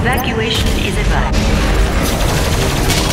Evacuation is advised.